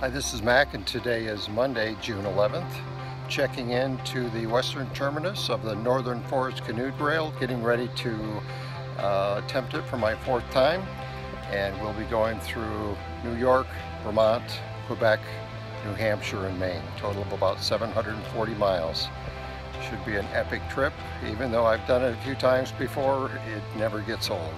Hi, this is Mack and today is Monday, June 11th. Checking in to the western terminus of the Northern Forest Canoe Trail, getting ready to uh, attempt it for my fourth time. And we'll be going through New York, Vermont, Quebec, New Hampshire, and Maine. Total of about 740 miles. Should be an epic trip. Even though I've done it a few times before, it never gets old.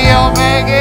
You're on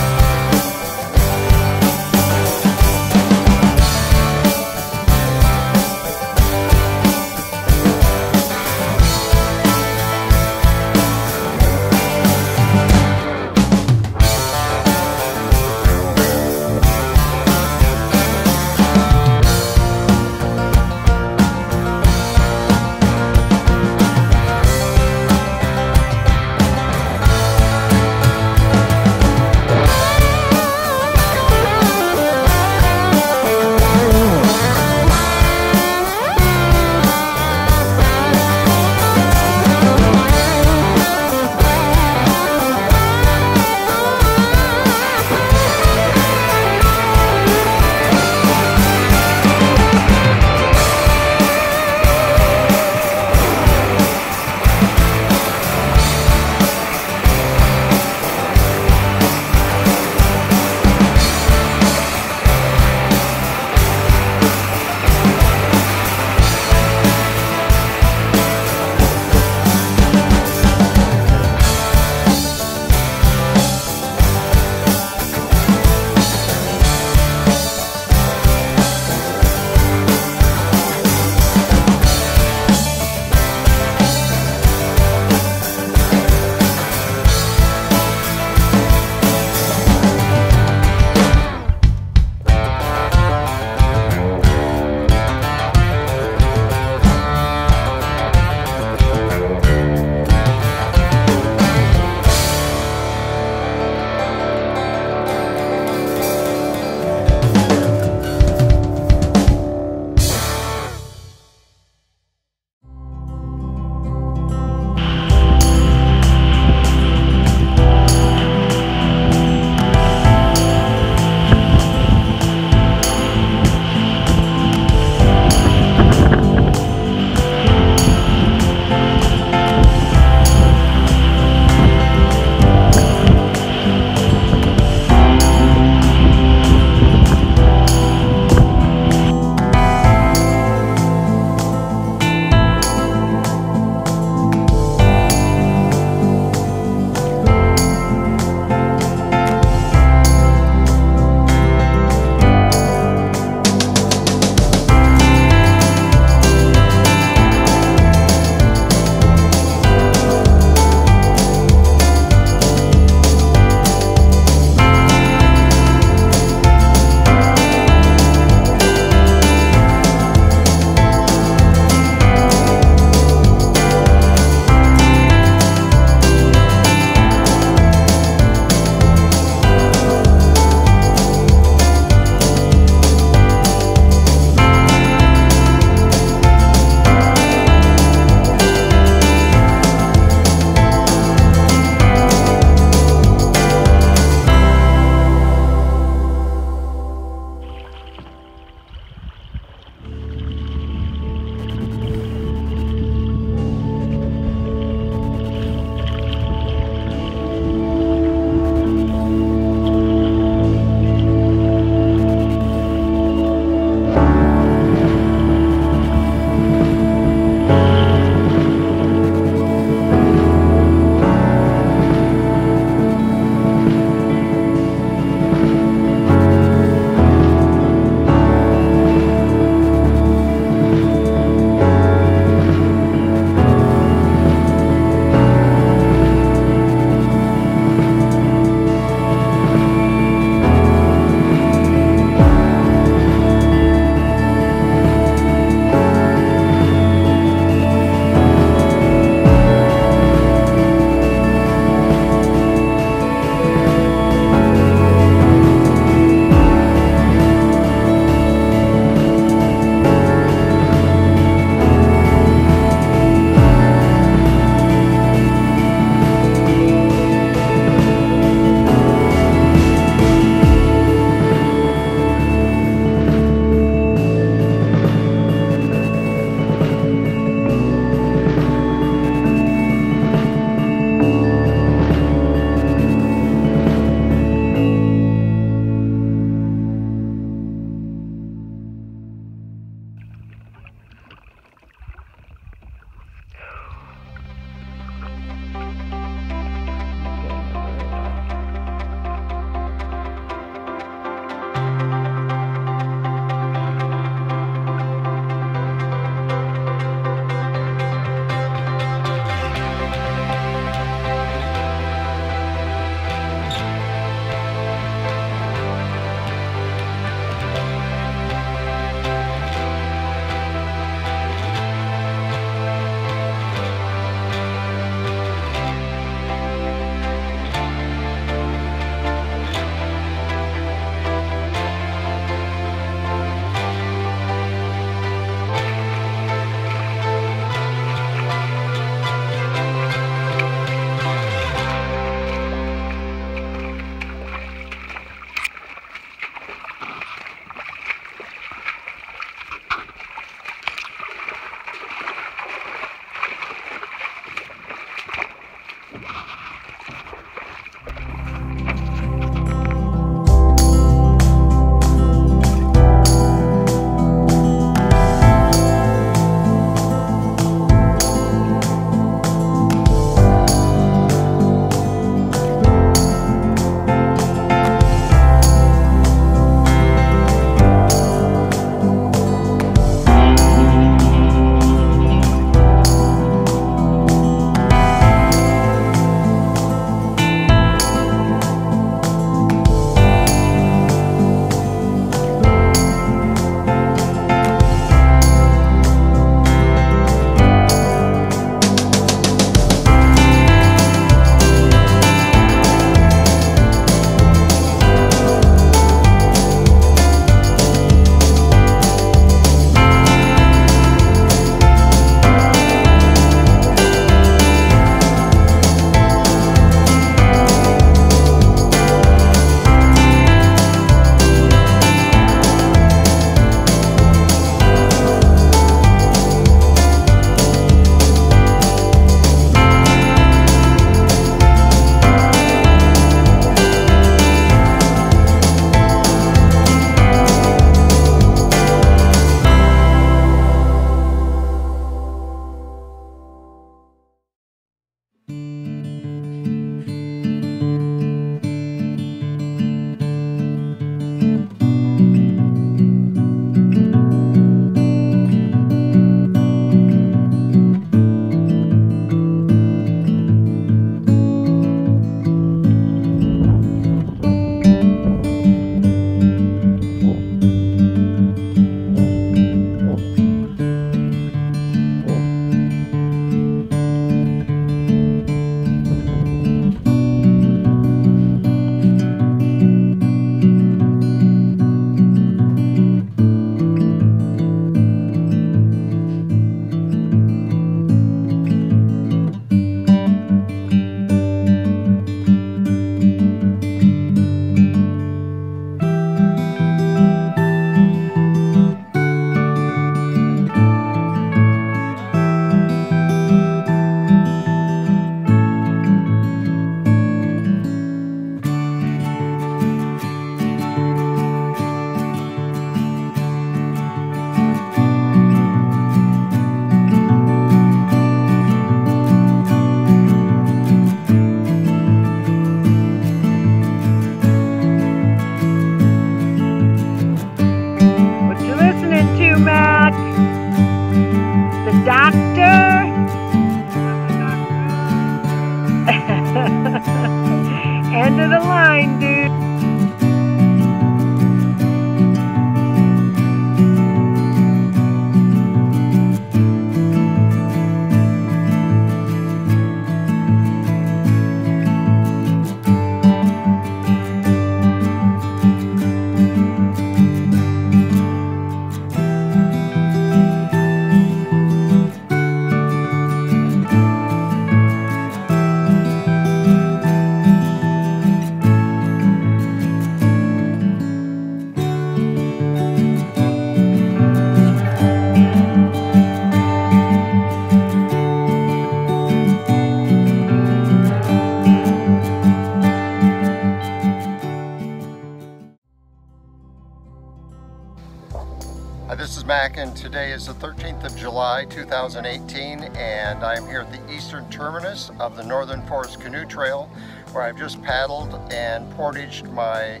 And today is the 13th of July 2018 and I am here at the eastern terminus of the Northern Forest Canoe Trail where I've just paddled and portaged my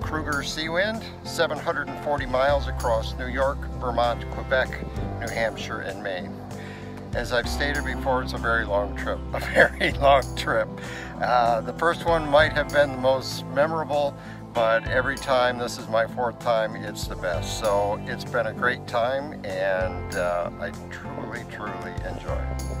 Kruger Seawind 740 miles across New York, Vermont, Quebec, New Hampshire and Maine. As I've stated before, it's a very long trip, a very long trip. Uh, the first one might have been the most memorable, but every time, this is my fourth time, it's the best. So it's been a great time and uh, I truly, truly enjoy it.